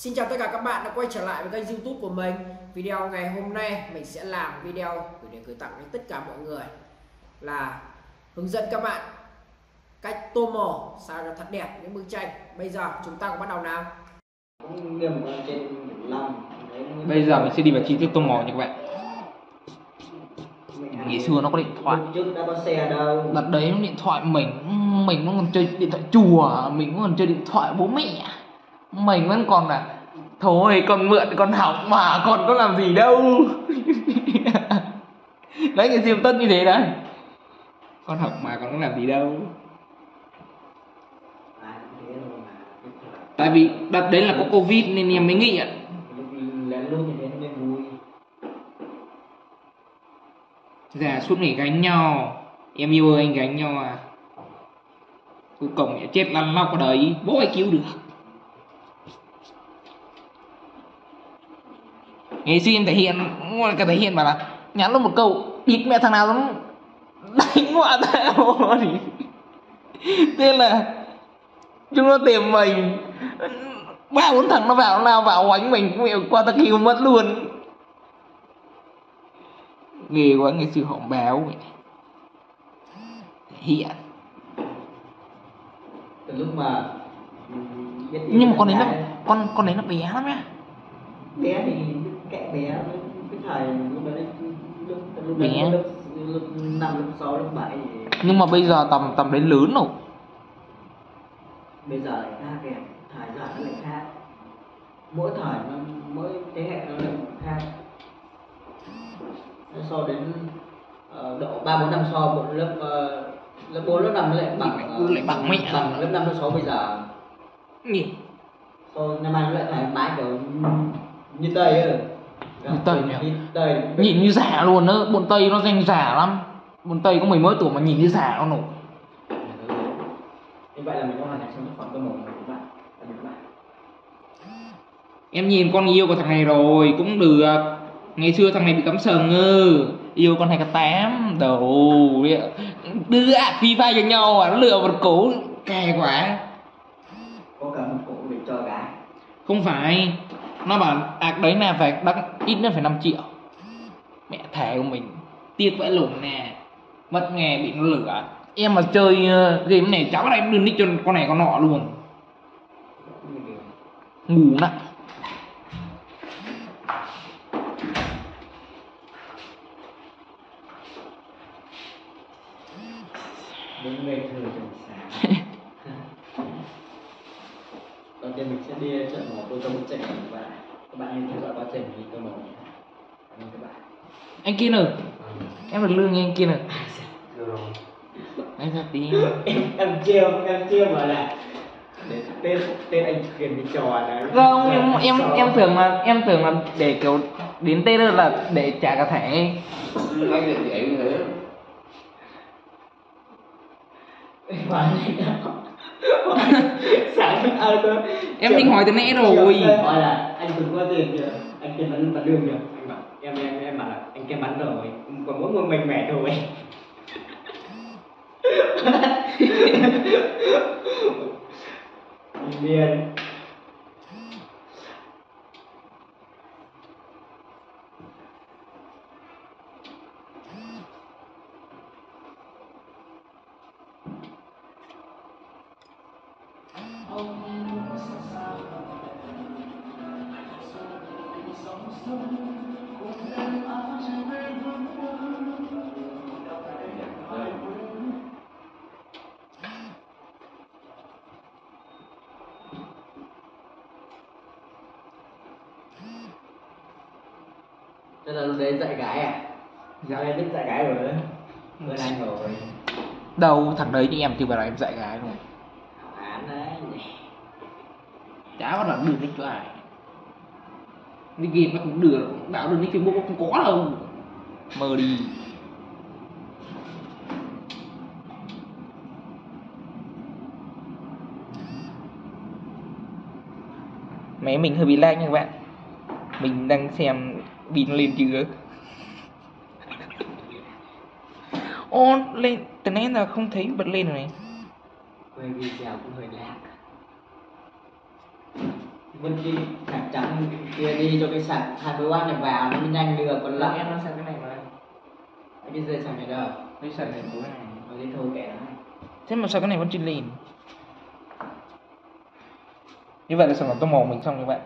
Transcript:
Xin chào tất cả các bạn đã quay trở lại với kênh youtube của mình. Video ngày hôm nay mình sẽ làm video gửi đến gửi tặng đến tất cả mọi người Là hướng dẫn các bạn cách tô màu sao cho thật đẹp những bức tranh. Bây giờ chúng ta cùng bắt đầu nào? Bây giờ mình sẽ đi vào chi tiết tô màu nha các bạn. Ngày xưa nó có điện thoại. Đợt đấy điện thoại mình Mình vẫn còn chơi điện thoại chùa Mình vẫn còn chơi điện thoại bố mẹ mình vẫn còn là, Thôi, con mượn, con học mà còn có làm gì đâu. Đấy, cái diêm tất như thế đấy. Con học mà con có làm gì đâu. Tại vì đợt đấy là có Covid nên em mới nghĩ ạ. Già suốt ngày gánh nhau. Em yêu ơi anh gánh nhau à. Cuối cùng mẹ chết lăn lóc ở đấy Bố ai cứu được. Ngày xưa em thể hiện Cái thể hiện bảo là Nhắn luôn một câu Địt mẹ thằng nào nó Đánh ngoại tao Thế là Chúng nó tìm mình. Ba bốn thằng nó vào nào vào đánh mình Mẹ qua ta kêu mất luôn. Ghê quá ngày xưa hỏng báo mẹ hiện. Từ lúc mà nhưng mà con đấy nó cái- con con đấy nó bé lắm nhá bé thì kệ bé với cái thời lúc đấy lúc lúc Bé. đấy lúc lúc năm lúc sáu lúc bảy thì nhưng mà bây giờ tầm tầm đến lớn rồi. Bây giờ lại khác kìa thời giờ nó lại khác. Mỗi thời nó mỗi thế hệ nó lại khác. Nó so đến ờ, độ ba bốn năm sau một lớp ờ, lớp bốn lớp năm nó lại bằng ờ, Lại bằng mẹ. bằng lớp năm lớp sáu bây giờ. Nhỉ? Sau năm nay nó lại thoải mái kiểu như tây ấy Tây. nhỉ? nhìn như giả luôn á. Bọn tây nó danh giả lắm. Bọn tây có mười mấy tuổi mà nhìn như giả nó nổ như vậy là mình có hoàn thành xong phẩm tôi một của các bạn. Em nhìn con yêu của thằng này rồi cũng được. Ngày xưa thằng này bị cắm sừng ư. Yêu con hai k tám. Đầu đưa ạt phi phai cho nhau à nó lừa một cú cay quá. Có cả một cổ để cho gái. Không phải nó bảo ạc đấy là phải đắt ít nhất phải 5 triệu. Mẹ thẻ của mình tiếc vãi lủng nè mất nghề bị nó lửa em mà chơi ờ, game này cháu này đừng nick cho con này con nọ luôn. Ngủ nặng sáng. đầu tiên mình sẽ đi trận mổ tôi trong tranh của các bạn. Các bạn hãy theo dõi quá trình khi tôi cảm ơn các bạn. Anh kia nè em được lương anh kia nè Được anh ra tí. Em em chiêu em chiêu mà là để tên tên anh truyền cái trò đấy không em em em tưởng là em tưởng là để kiểu đến tết là để trả cả thẻ. Anh định vậy như thế. Mà sáng ơi tôi em định hỏi từ nãy rồi. hỏi là anh từng có tiền chưa? Anh kia bắn bắn đường chưa? Anh bảo em em em bảo là anh kia bắn rồi còn mỗi một mình mẹ thôi. Điên Thế là lúc đấy dạy gái à? Dạo này biết dạy gái rồi đấy Hơn anh rồi đâu thằng đấy như em bao giờ em dạy gái rồi. Học án đấy. Chả bao giờ đưa nick cho ai đi game nó cũng được đạo được nick facebook nó không có đâu. Mơ đi. Máy mình hơi bị lag nha các bạn. Mình đang xem pin lên chưa ô lên từ nãy là không thấy bật lên rồi này. Quay video cũng hơi lag Vân Chi sạc trắng kia đi cho cái sạc 20W này vào nó mới nhanh được còn lại em nó sang cái này mà. Cái cái dây sạc này đâu? Bây giờ này của này rồi đi thôi kẻ nó Thế mà sao cái này vẫn chưa lên Như vậy là sản phẩm tô màu mình xong như vậy